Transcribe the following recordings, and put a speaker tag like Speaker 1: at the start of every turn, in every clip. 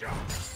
Speaker 1: Jump!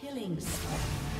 Speaker 1: Killing spree.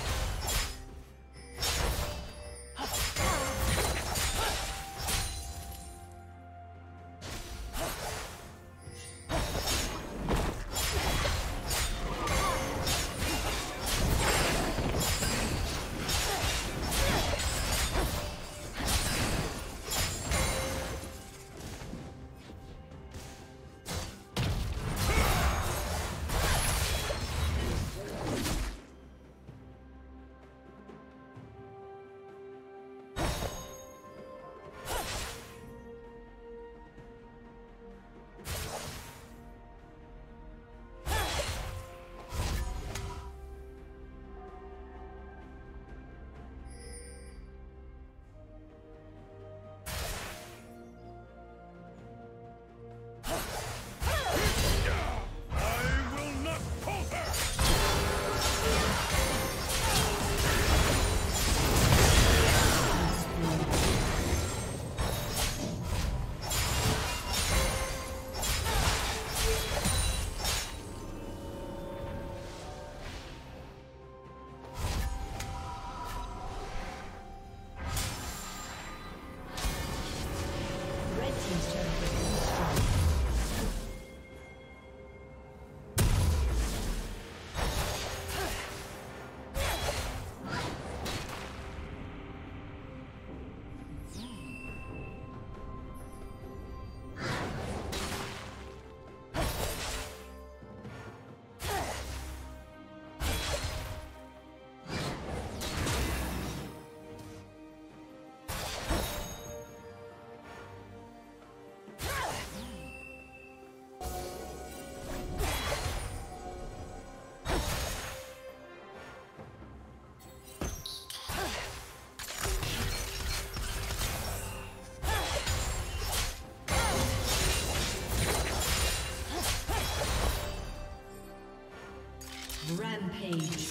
Speaker 1: Rampage.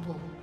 Speaker 1: 不不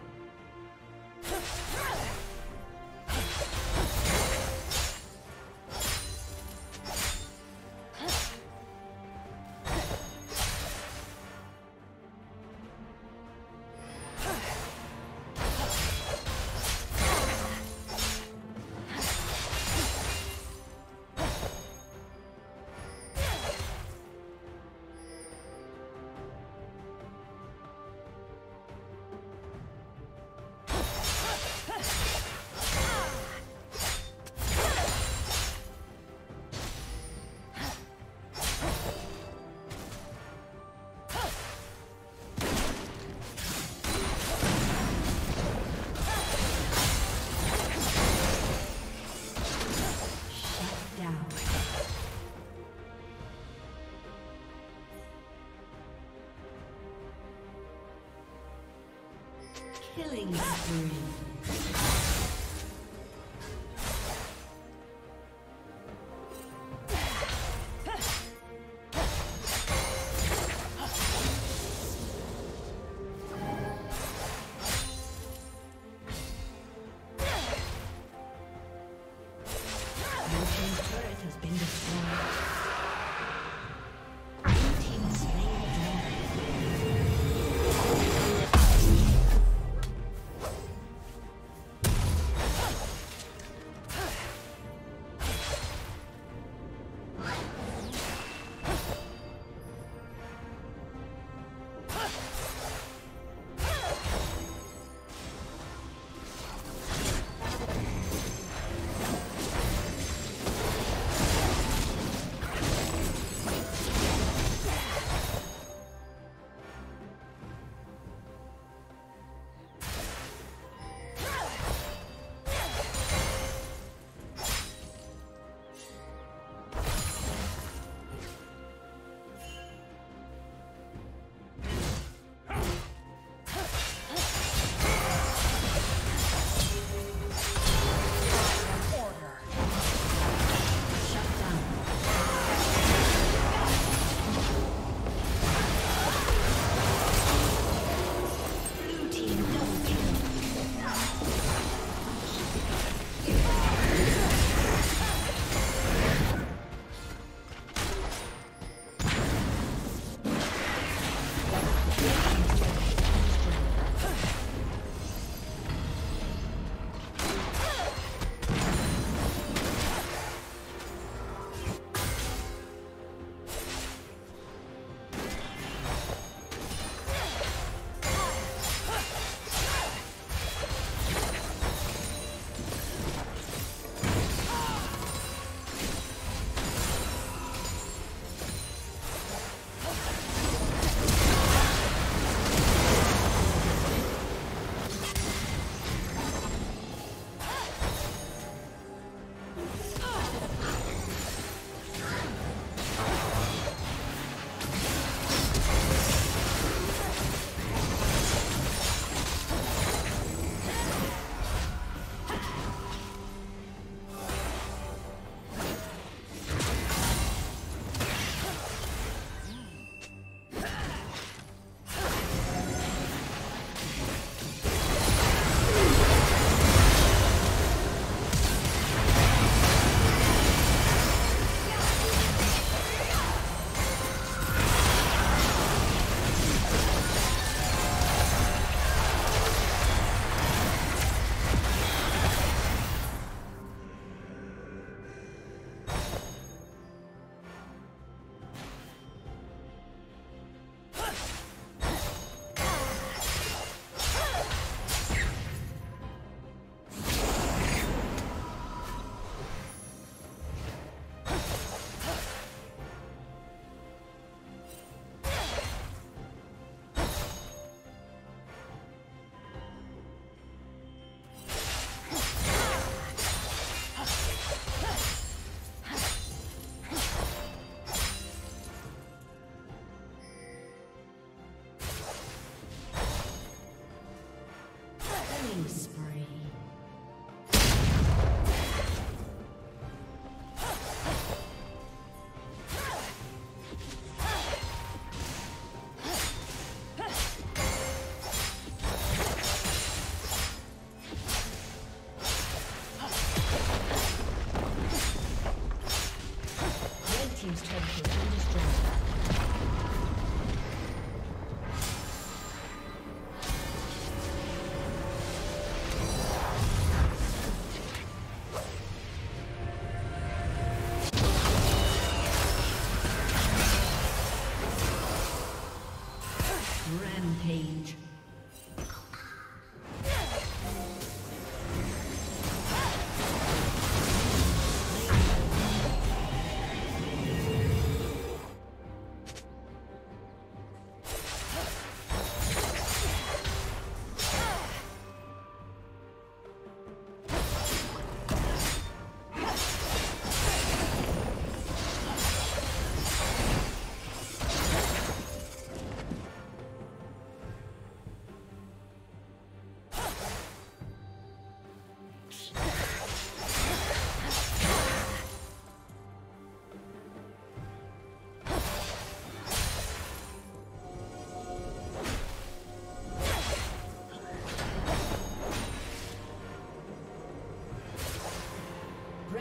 Speaker 1: Killing spree.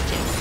Speaker 2: Watching.